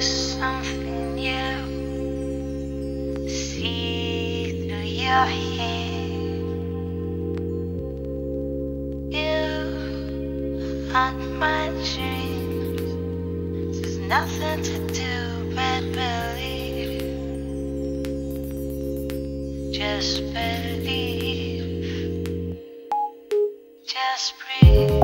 something new. See through your hair. You haunt my dreams. There's nothing to do but believe. Just believe. Just breathe.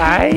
来